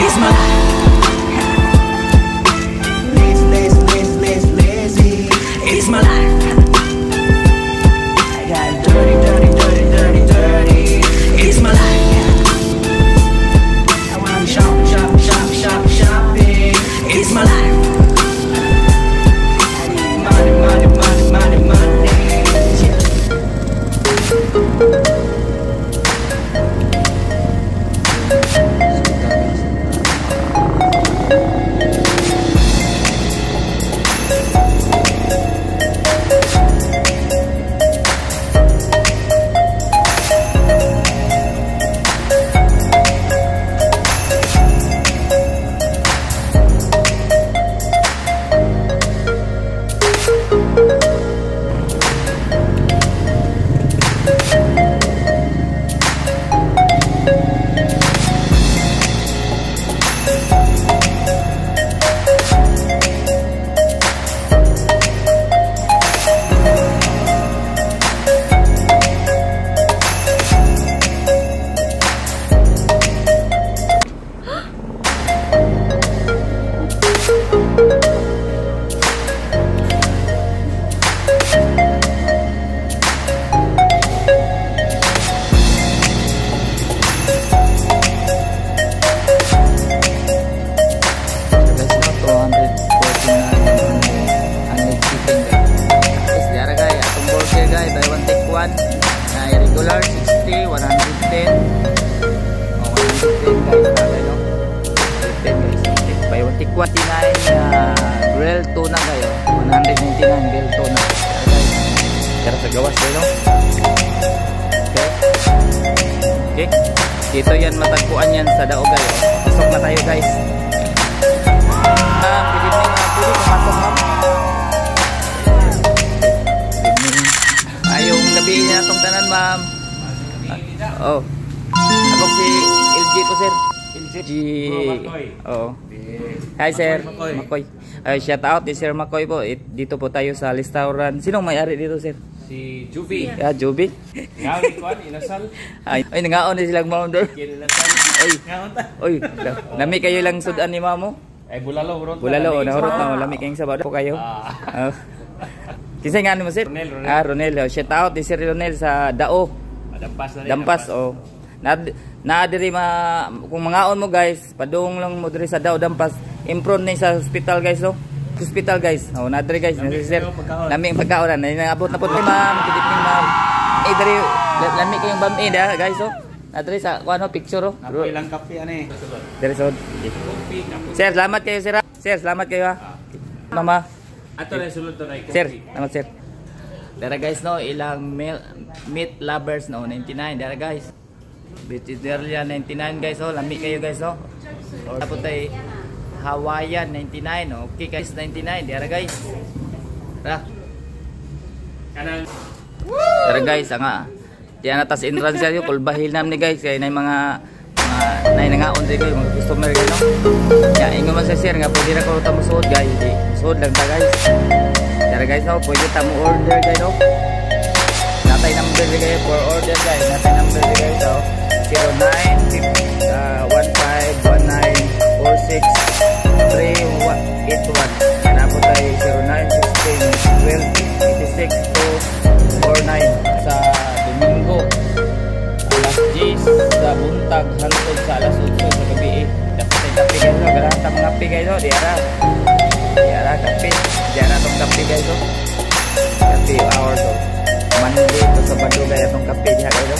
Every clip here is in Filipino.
It's my 129 uh, grill tuna kayo. 199 grill tuna kaya sa gawas eh, dito okay. Okay. Dito yan matagpuan yan sa daog kayo. Pasok na tayo guys. Ah pwede na yung pwede pumasok ma'am. Ayong gabi na tanan ma'am. Ah, oh. Ako si LG ko sir. LG. Oo. Hi sir. Makoy. Ay, shout out ni Sir Makoy po. It, dito po tayo sa restaurant. Sinong may-ari dito sir? Si Juvi. Yeah, Joby. Ngawi ko inasal. Ay, ay nangaon na silang. Oy. Ngaon ta. Oy, nami kayo lang sudan ni mamo. Ay bulalo bro. Bulalo, nahurot na, lami kayong sabado po kayo. Ah. Ah. Kinsa nga mo sir? Ronel, Ronel. Ah, Ronel. Oh, Shout out ni Sir Ronel sa Dao. Dampas na rin. Dampas oh. Na na diri ma kung mangaon mo guys, padung lang mo diri sa Dao Dampas. Improve ni sa hospital guys oh. Hospital guys. Oh, na diri guys, na Lami sir. kayo, pagkaon. Na. Naabot na po ni ma'am. Good evening ma'am. Eh diri la- lami kayong bam eh da guys oh. Na diri sa kuano picture oh. Ako ilang kape ane. Diri kape. Sir, salamat kayo sir. ah. Sir, salamat kayo ha. Mama. Ato na sulod to na Sir, salamat sir. Dara guys no, ilang mil, meat lovers no, 99 dara guys. Vegetarian 99 guys oh, lami kayo guys oh. Tapos tay Hawaiian 99, okay guys 99 dara guys. Tara, Kanang dara guys nga. Di ana tas entrance yo kulbahil nam ni guys kay nay mga mga nay nga on ko mga customer guys no. Ya ingon man sa sir nga pwede ra ko ta musuod guys. Suod lang ta guys. Dara guys no, pwede ta mo order guys no. Natay number di kayo for order guys. Natay number di kayo so sa buntag hantod sa alas 8 sa gabi. eh. Dapat ay kape kayo. Ganahan ta mga kape kayo. Di ara. Di ara kape. Di ara tong kape kayo. Kape hours oh. Monday to Sabado kaya itong kape diha kayo.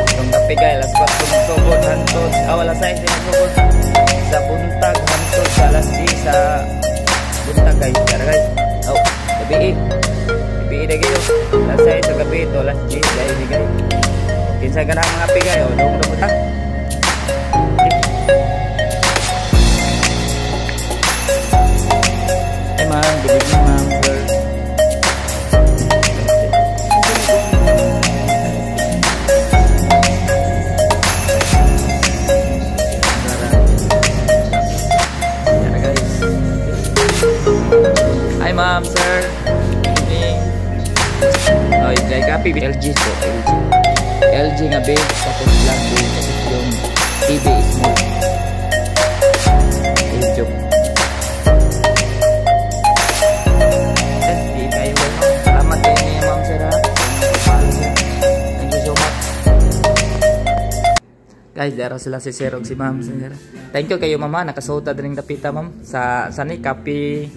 Itong kape kayo alas 4 ng sugod hantod. Ah, wala 6 din ang sugod. Sa buntag hantod sa alas 10 sa buntag guys. Tara guys. Oh, gabi eh. Gabi eh na kayo. Alas 6 sa gabi ito. Alas 10 dahil ni kayo. Kinsa ka na mga pigay. O, doon copy. LG po, LG. LG nga base, tapos black base, tapos yung TV? Thank you so much. Guys, dara sila si Sir ug si Ma'am. Thank you kayo mama, nakasuot na rin dapita ma'am sa sani copy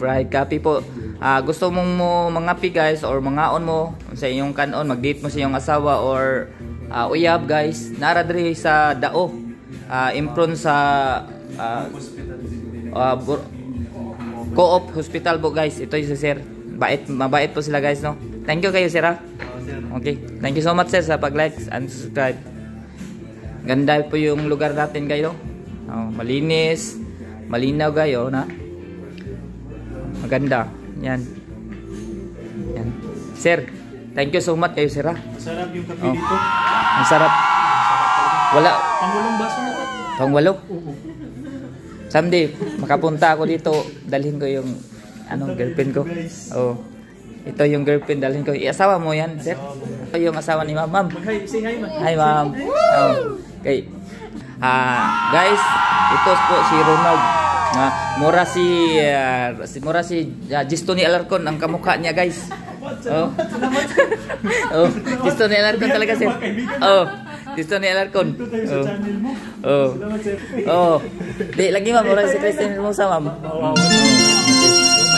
fried copy po. Ah, gusto mong mo mangapi guys or mangaon mo sa iyong kanon, mag-date mo sa iyong asawa or ah, uyab guys. Nara diri sa Dao. Ah, impron sa ah, Bur- Co-op Hospital po guys. Ito yung si Sir. Bait, mabait po sila guys no. Thank you kayo sir ha. Okay. Thank you so much sir sa pag-like and subscribe. Ganda po yung lugar natin kayo. Oh, malinis, malinaw kayo na. Maganda. Yan. Yan. Sir, thank you so much kayo sir ha. Masarap yung kape Oh. dito. Ang sarap. Wala, Pangulong baso na to. pang walo. Someday, makapunta ako dito, dalhin ko yung ano, girlfriend ko. Oh. Ito yung girlfriend, dalhin ko. Iasawa mo yan, sir? Ito yung asawa ni ma'am. Ma'am, say hi man. Hi, ma'am. Oh. Okay. Ah, guys, ito po si Ronald. Na mura si ah, si si uh, Gisto ni Alarcon ang kamukha niya, guys. Oh. oh, Gisto ni Alarcon talaga sir. Oh, Gisto ni Alarcon. Oh. Oh. Oh. Di lagi ma'am, mura si Christine Hermosa, ma'am.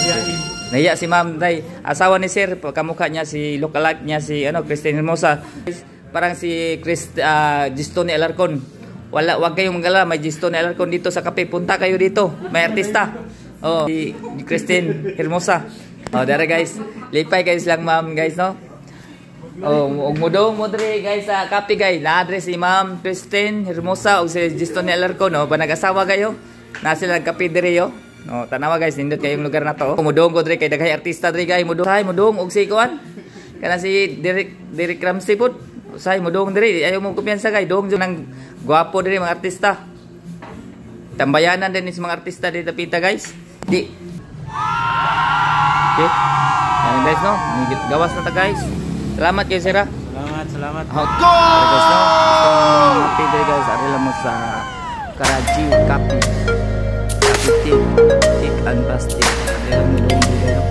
Mahihain. Naiya si Ma'am Day, asawa ni Sir, kamukha niya si lookalike niya si ano Christine Hermosa. Parang si Chris uh, Gisto ni Alarcon. Wala wag kayong magala, may Gisto ni Alarcon dito sa kape. Punta kayo dito. May artista. Oh, si Christine Hermosa. Oh, dere guys. Lipay guys lang ma'am guys no. Oh, ug mudong mo diri guys sa kape guys. Na address si Ma'am Christine Hermosa ug si Gisto ni Alarcon no. Ba nag-asawa kayo? Na sila kape diri yo. No, tanawa guys, nindot kayong lugar na to. Mudong ko diri kay daghay artista diri guys, mudong. Mudong og si kuan. Kana si Derek Derek Ramsey pud. Say mudong diri, ayaw mo kumpiyansa guys. Dong nang gwapo diri mga artista. Tambayanan din is mga artista dito pita guys. Di. Okay. Yan guys no, gawas na ta guys. Salamat kayo sir ha. Salamat, salamat. Oh, Go! Guys, no? Gusto happy guys. Ari lang mo sa Karachi Kapi. Kapi Tik. Tik and Plastic. Ari lang mo doon di kayo.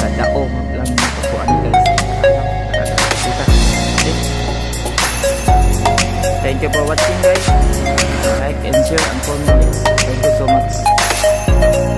Sa Dao lang mo pakuan guys. Thank you for watching guys. Like and share and comment. Thank you so much.